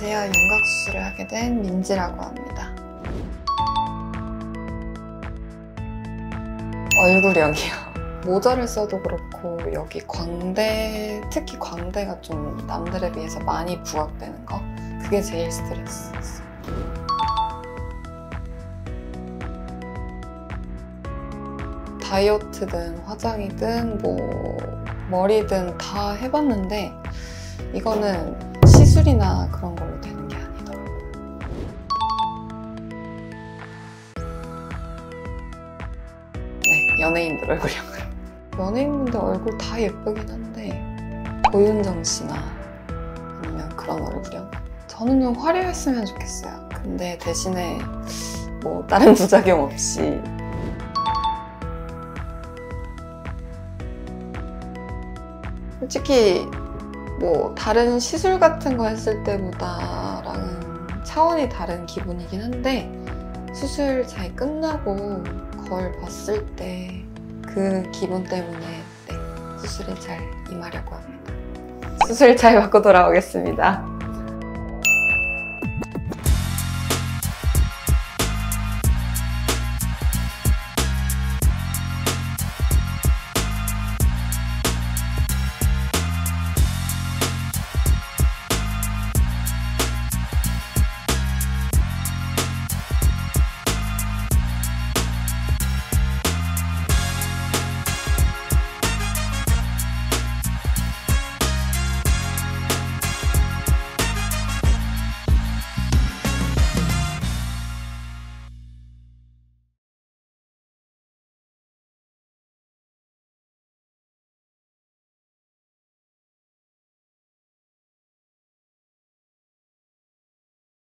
비하 윤곽 수술을 하게 된 민지라고 합니다. 얼굴형이요. 모자를 써도 그렇고 여기 광대, 특히 광대가 좀 남들에 비해서 많이 부각되는 거 그게 제일 스트레스였어요. 다이어트든 화장이든 뭐 머리든 다 해봤는데 이거는 시술이나 그런 걸로 되는 게 아니더라고요. 네, 연예인들 얼굴형을. 연예인분들 얼굴 다 예쁘긴 한데 고윤정 씨나 아니면 그런 얼굴형. 저는 좀 화려했으면 좋겠어요. 근데 대신에 뭐 다른 부작용 없이 솔직히 뭐 다른 시술 같은 거 했을 때보다랑은 차원이 다른 기분이긴 한데 수술 잘 끝나고 거울 봤을 때 그 기분 때문에 네, 수술에 잘 임하려고 합니다. 수술 잘 받고 돌아오겠습니다.